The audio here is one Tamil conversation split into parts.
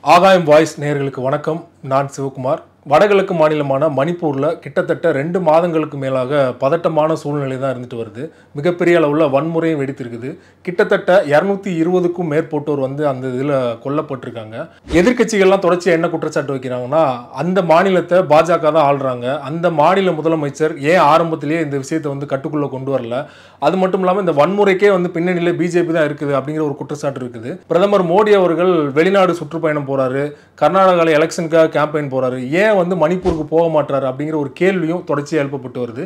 ஆகாயம் வாய்ஸ் நேர்களுக்கு வணக்கம். நான் சிவகுமார். வடகிழக்கு மாநிலமான மணிப்பூரில் கிட்டத்தட்ட ரெண்டு மாதங்களுக்கு மேலாக பதட்டமான சூழ்நிலை தான் இருந்துட்டு வருது. மிகப்பெரிய அளவில் வன்முறையும் வெடித்திருக்குது. கிட்டத்தட்ட இரநூத்தி இருபதுக்கும் மேற்பட்டோர் வந்து அந்த இதில் கொல்லப்பட்டிருக்காங்க. எதிர்க்கட்சிகள்லாம் தொடர்ச்சியாக என்ன குற்றச்சாட்டு வைக்கிறாங்கன்னா அந்த மாநிலத்தை பாஜக தான் ஆள்றாங்க. அந்த மாநில முதலமைச்சர் ஏன் ஆரம்பத்திலேயே இந்த விஷயத்தை வந்து கட்டுக்குள்ளே கொண்டு வரல? அது மட்டும் இல்லாமல் இந்த வன்முறைக்கே வந்து பின்னணியில் பிஜேபி தான் இருக்குது அப்படிங்கிற ஒரு குற்றச்சாட்டு இருக்குது. பிரதமர் மோடி அவர்கள் வெளிநாடு சுற்றுப்பயணம் போகிறாரு கர்நாடகாவில் எலெக்ஷனுக்காக கேம்பெயின் போகிறாரு ஏன் வந்து மணிப்பூருக்கு போக மாட்டாரு அப்படிங்கிற ஒரு கேள்வியும் தொடர்ச்சியாக எழுப்பப்பட்டு வருது.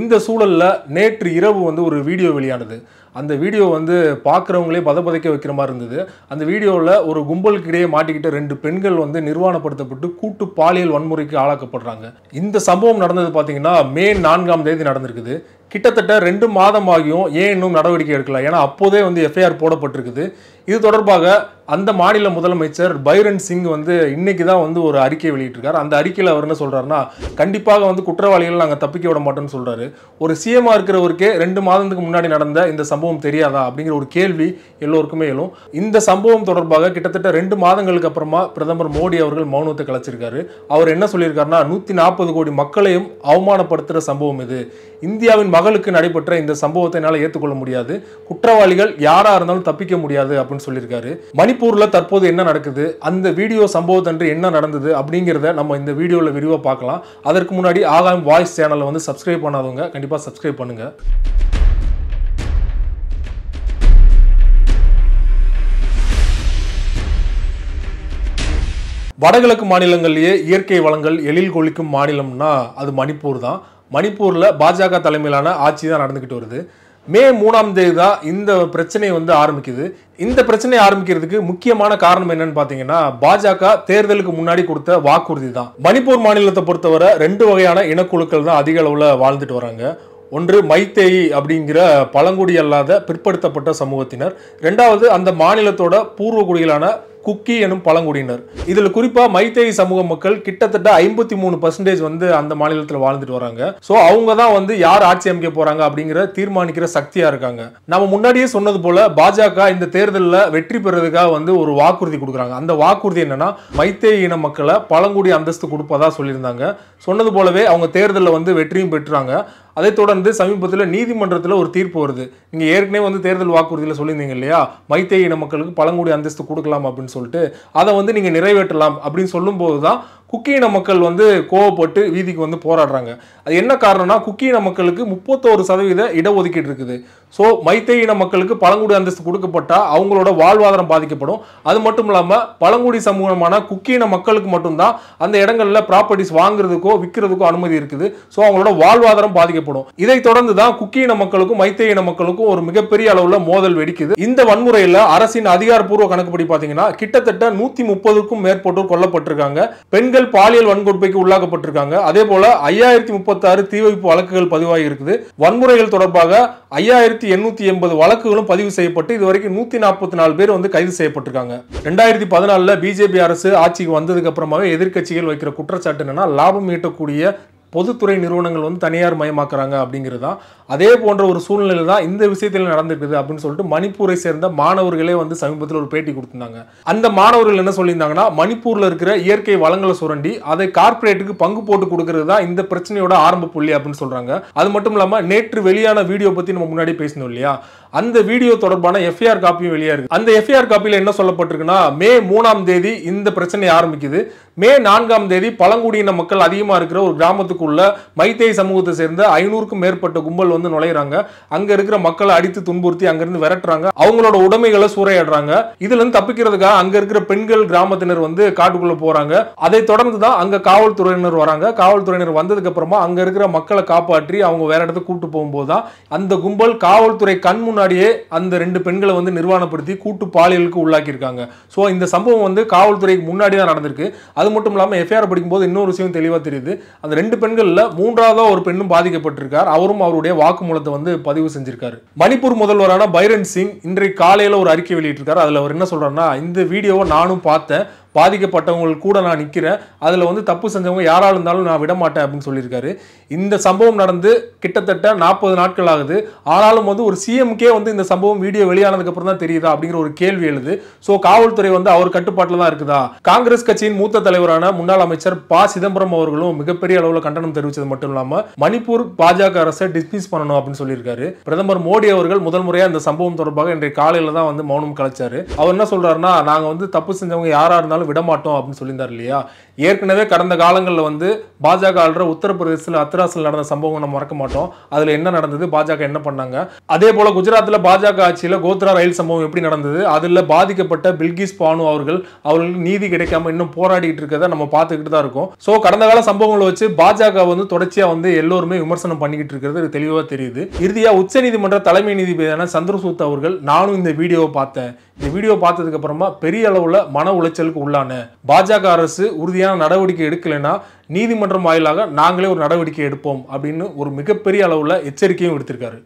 இந்த சூழலில் நேற்று இரவு வந்து ஒரு வீடியோ வெளியானது. அந்த வீடியோ வந்து பார்க்குறவங்களே பதப்பதைக்க வைக்கிற மாதிரி இருந்தது. அந்த வீடியோவில் ஒரு கும்பலுக்கிடையே மாட்டிக்கிட்ட ரெண்டு பெண்கள் வந்து நிர்வாணப்படுத்தப்பட்டு கூட்டு பாலியல் வன்முறைக்கு ஆளாக்கப்படுறாங்க. இந்த சம்பவம் நடந்தது பார்த்தீங்கன்னா மே நான்காம் தேதி நடந்திருக்குது. கிட்டத்தட்ட ரெண்டு மாதம் ஆகியும் ஏன் இன்னும் நடவடிக்கை எடுக்கல? ஏன்னா அப்போதே வந்து எஃப்ஐஆர் போடப்பட்டிருக்குது. இது தொடர்பாக அந்த மாநில முதலமைச்சர் பைரன் சிங் வந்து இன்னைக்கு தான் வந்து ஒரு அறிக்கை வெளியிட்டிருக்காரு. அந்த அறிக்கையில் அவர் என்ன சொல்கிறாருன்னா கண்டிப்பாக வந்து குற்றவாளிகள் நாங்கள் தப்பிக்க விட மாட்டோம்னு சொல்கிறாரு ஒரு சிஎம்மா இருக்கிறவருக்கே ரெண்டு மாதத்துக்கு முன்னாடி நடந்த இந்த சம்பவம் தெரியாதா? அப்படிங்கிற ஒரு கேள்வி எல்லோருக்குமே எழும். இந்த சம்பவம் தொடர்பாக கிட்டத்தட்ட ரெண்டு மாதங்களுக்கு அப்புறமா பிரதமர் மோடி அவர்கள் மௌனத்தை கலைச்சிருக்காரு. அவர் என்ன சொல்லியிருக்காருன்னா நூற்றி நாற்பது கோடி மக்களையும் அவமானப்படுத்துகிற சம்பவம் இது. இந்தியாவின் மகளுக்கு நடைபெற்ற இந்த சம்பவத்தை என்னால் ஏற்றுக்கொள்ள முடியாது. குற்றவாளிகள் யாரா இருந்தாலும் தப்பிக்க முடியாது அப்படின்னு சொல்லியிருக்காரு. மணிப்பூர்ல தற்போது என்ன நடக்குது? அந்த வீடியோ சம்பவத்தன்று என்ன நடந்தது அப்படிங்கிறத நம்ம இந்த வீடியோவில் விரிவாக பார்க்கலாம். அதற்கு முன்னாடி ஆகாயம் வாய்ஸ் சேனலை வந்து சப்ஸ்கிரைப் பண்ணாதவங்க கண்டிப்பாக சப்ஸ்கிரைப் பண்ணுங்க. வடகிழக்கு மாநிலங்களிலேயே இயற்கை வளங்கள் எழில் கொளிக்கும் மாநிலம்னா அது மணிப்பூர் தான். மணிப்பூரில் பாஜக தலைமையிலான ஆட்சி தான் நடந்துக்கிட்டு வருது. மே மூணாம் தேதி தான் இந்த பிரச்சனை வந்து ஆரம்பிக்குது. இந்த பிரச்சனை ஆரம்பிக்கிறதுக்கு முக்கியமான காரணம் என்னன்னு பார்த்தீங்கன்னா பாஜக தேர்தலுக்கு முன்னாடி கொடுத்த வாக்குறுதி தான். மணிப்பூர் மாநிலத்தை பொறுத்தவரை ரெண்டு வகையான இனக்குழுக்கள் தான் அதிக அளவில் வாழ்ந்துட்டு வராங்க. ஒன்று மைத்தேயி அப்படிங்கிற பழங்குடி அல்லாத பிற்படுத்தப்பட்ட சமூகத்தினர். ரெண்டாவது அந்த மாநிலத்தோட பூர்வ குடிகளான குக்கி எனும் பழங்குடியினர். இதுல குறிப்பா மைத்தேயி சமூக மக்கள் கிட்டத்தட்ட ஐம்பத்தி மூணு பர்சன்டேஜ் வந்து அந்த மாநிலத்தில் வாழ்ந்துட்டு வராங்க. ஸோ அவங்க தான் வந்து யார் ஆட்சி அமைக்க போறாங்க அப்படிங்கிற தீர்மானிக்கிற சக்தியா இருக்காங்க. நம்ம முன்னாடியே சொன்னது போல பாஜக இந்த தேர்தலில் வெற்றி பெறதுக்காக வந்து ஒரு வாக்குறுதி கொடுக்குறாங்க. அந்த வாக்குறுதி என்னன்னா மைத்தேயி இன மக்களை பழங்குடி அந்தஸ்து கொடுப்பதா சொல்லியிருந்தாங்க. சொன்னது போலவே அவங்க தேர்தலில் வந்து வெற்றியும் பெற்றாங்க. அதை தொடர்ந்து சமீபத்தில் நீதிமன்றத்தில் ஒரு தீர்ப்பு வருது. நீங்கள் ஏற்கனவே வந்து தேர்தல் வாக்குறுதியில் சொல்லியிருந்தீங்க இல்லையா? மைத்தேயி இன மக்களுக்கு பழங்குடி அந்தஸ்து கொடுக்கலாம் அப்படின்னு சொல்லிட்டு அதை வந்து நீங்கள் நிறைவேற்றலாம் அப்படின்னு சொல்லும்போது தான் குக்கீன மக்கள் வந்து கோவப்பட்டு வீதிக்கு வந்து போராடுறாங்க. அது என்ன காரணம்னா குக்கீன மக்களுக்கு முப்பத்தோரு சதவீத இடஒதுக்கீடு இருக்குது. ஸோ மைத்தை இன மக்களுக்கு பழங்குடி அந்தஸ்து கொடுக்கப்பட்டால் அவங்களோட வாழ்வாதாரம் பாதிக்கப்படும். அது மட்டும் இல்லாமல் பழங்குடி சமூகமான குக்கீன மக்களுக்கு மட்டும்தான் அந்த இடங்களில் ப்ராப்பர்ட்டிஸ் வாங்குறதுக்கோ விற்கிறதுக்கோ அனுமதி இருக்குது. ஸோ அவங்களோட வாழ்வாதாரம் பாதிக்கப்படும். இதை தொடர்ந்து தான் குக்கீன மக்களுக்கும் மைத்தை இன மக்களுக்கும் ஒரு மிகப்பெரிய அளவில் மோதல் வெடிக்குது. இந்த வன்முறையில் அரசின் அதிகாரப்பூர்வ கணக்குப்படி பார்த்தீங்கன்னா கிட்டத்தட்ட நூற்றி முப்பதுக்கும் மேற்பட்டோர் கொல்லப்பட்டிருக்காங்க. பெண்கள் பெண்கள் பாலியல் வன்கொடுமைக்கு உள்ளாக்கப்பட்டிருக்காங்க. அதே போல ஐயாயிரத்தி முப்பத்தாறு தீ வைப்பு வழக்குகள் பதிவாகி இருக்குது. வன்முறைகள் தொடர்பாக ஐயாயிரத்தி எண்ணூத்தி எண்பது வழக்குகளும் பதிவு செய்யப்பட்டு இது வரைக்கும் நூத்தி நாற்பத்தி நாலு பேர் வந்து கைது செய்யப்பட்டிருக்காங்க. ரெண்டாயிரத்தி பதினாலுல பிஜேபி அரசு ஆட்சிக்கு வந்ததுக்கு அப்புறமாவே எதிர்க்கட்சிகள் வைக்கிற குற்றச்சாட்டு என்னன்னா லாபம் ஈட்டக்கூடிய பொதுத்துறை நிறுவனங்கள் வந்து தனியார் மயமாக்குறாங்க அப்படிங்கிறது தான். அதே போன்ற ஒரு சூழ்நிலை தான் இந்த விஷயத்தில் நடந்திருக்குது அப்படின்னு சொல்லிட்டு மணிப்பூரை சேர்ந்த மாணவர்களே வந்து சமீபத்தில் ஒரு பேட்டி கொடுத்திருந்தாங்க. அந்த மாணவர்கள் என்ன சொல்லியிருந்தாங்கன்னா மணிப்பூரில் இருக்கிற இயற்கை வளங்களை சுரண்டி அதை கார்ப்பரேட்டுக்கு பங்கு போட்டு கொடுக்கறது தான் இந்த பிரச்சனையோட ஆரம்ப புள்ளி அப்படின்னு சொல்றாங்க. அது மட்டும் இல்லாமல் நேற்று வெளியான வீடியோ பற்றி நம்ம முன்னாடி பேசணும் இல்லையா? அந்த வீடியோ தொடர்பான எஃப்ஐஆர் காப்பியும் வெளியே இருக்கு. அந்த எஃப்ஐஆர் காப்பியில் என்ன சொல்லப்பட்டிருக்குன்னா மே மூணாம் தேதி இந்த பிரச்சனை ஆரம்பிக்குது. மே நான்காம் தேதி பழங்குடியின மக்கள் அதிகமாக இருக்கிற ஒரு கிராமத்துக்குள்ள மைத்தேய் சமூகத்தை சேர்ந்த ஐநூறுக்கும் மேற்பட்ட கும்பல் வந்து நுழையிறாங்க. அங்க இருக்கிற மக்களை அடித்து துன்புறுத்தி அங்கிருந்து விரட்டுறாங்க. அவங்களோட உடைமைகளை சூறையாடுறாங்க. இதுல இருந்து தப்பிக்கிறதுக்காக அங்க இருக்கிற பெண்கள் கிராமத்தினர் வந்து காட்டுக்குள்ள போறாங்க. அதை தொடர்ந்து தான் அங்க காவல்துறையினர் வராங்க. காவல்துறையினர் வந்ததுக்கு அப்புறமா அங்க இருக்கிற மக்களை காப்பாற்றி அவங்க வேற இடத்துக்கு கூட்டு போகும்போது தான் அந்த கும்பல் காவல்துறை கண் முன்னாடியே அந்த ரெண்டு பெண்களை வந்து நிர்வாணப்படுத்தி கூட்டு பாலியலுக்கு உள்ளாக்கியிருக்காங்க. ஸோ இந்த சம்பவம் வந்து காவல்துறைக்கு முன்னாடி தான் நடந்திருக்கு. அது மட்டும் இல்லாமல் எஃப்ஐஆர் படிக்கும்போது இன்னொரு விஷயம் தெளிவாக தெரியுது. அந்த ரெண்டு பெண்களில் மூன்றாவதாக ஒரு பெண்ணும் பாதிக்கப்பட்டிருக்கார். அவரும் அவருடைய வாக்குமூலத்தை வந்து பதிவு செஞ்சிருக்காரு. மணிப்பூர் முதல்வரான பைரன் சிங் இன்றைக்கு காலையில் ஒரு அறிக்கை வெளியிட்டிருக்காரு. அதில் அவர் என்ன சொல்கிறாருன்னா இந்த வீடியோவை நானும் பார்த்தேன். பாதிக்கப்பட்டவங்கள் கூட நான் நிற்கிறேன் அதில் வந்து தப்பு செஞ்சவங்க யாராக இருந்தாலும் நான் விட மாட்டேன் அப்படின்னு சொல்லியிருக்காரு. இந்த சம்பவம் நடந்து கிட்டத்தட்ட நாற்பது நாட்கள் ஆகுது. ஆனாலும் வந்து ஒரு சிஎம்கே வந்து இந்த சம்பவம் வீடியோ வெளியானதுக்கப்புறம் தான் தெரியுதா அப்படிங்கிற ஒரு கேள்வி எழுது. ஸோ காவல்துறை வந்து அவர் கட்டுப்பாட்டில் தான் இருக்குதா? காங்கிரஸ் கட்சியின் மூத்த தலைவரான முன்னாள் அமைச்சர் ப. சிதம்பரம் அவர்களும் மிகப்பெரிய அளவில் கண்டனம் தெரிவித்தது மட்டும் இல்லாமல் மணிப்பூர் பாஜக அரசை டிஸ்மிஸ் பண்ணணும் அப்படின்னு சொல்லியிருக்காரு. பிரதமர் மோடி அவர்கள் முதல் முறையாக இந்த சம்பவம் தொடர்பாக இன்றைய காலையில் தான் வந்து மௌனம் கலைச்சாரு. அவர் என்ன சொல்றாருன்னா நாங்கள் வந்து தப்பு செஞ்சவங்க யாராக இருந்தாலும் விட மாட்டோம் அப்படின்னு சொல்லியிருந்தார் இல்லையா? ஏற்கனவே கடந்த காலங்களில் வந்து பாஜக ஆளுற உத்தரப்பிரதேசத்தில் அத்ராஸில் நடந்த சம்பவம் நம்ம மறக்க மாட்டோம். அதில் என்ன நடந்தது? பாஜக என்ன பண்ணாங்க? அதே போல குஜராத்தில் பாஜக ஆட்சியில் கோத்ரா ரயில் சம்பவம் எப்படி நடந்தது? அதில் பாதிக்கப்பட்ட பில்கிஸ் பானு அவர்கள் அவர்களுக்கு நீதி கிடைக்காம இன்னும் போராடிட்டு இருக்கதை நம்ம பார்த்துக்கிட்டு தான் இருக்கோம். ஸோ கடந்த கால சம்பவங்களை வச்சு பாஜக வந்து தொடர்ச்சியாக வந்து எல்லோருமே விமர்சனம் பண்ணிக்கிட்டு இருக்கிறது தெளிவாக தெரியுது. இறுதியாக உச்சநீதிமன்ற தலைமை நீதிபதியான சந்திரசூத் அவர்கள் நானும் இந்த வீடியோவை பார்த்தேன். இந்த வீடியோ பார்த்ததுக்கு அப்புறமா பெரிய அளவுல மன உளைச்சலுக்கு உள்ளான பாஜக அரசு உறுதியான நடவடிக்கை எடுக்கலைன்னா நீதிமன்றம் வாயிலாக நாங்களே ஒரு நடவடிக்கை எடுப்போம் அப்படின்னு ஒரு மிகப்பெரிய அளவுல எச்சரிக்கையும் விடுத்திருக்காரு.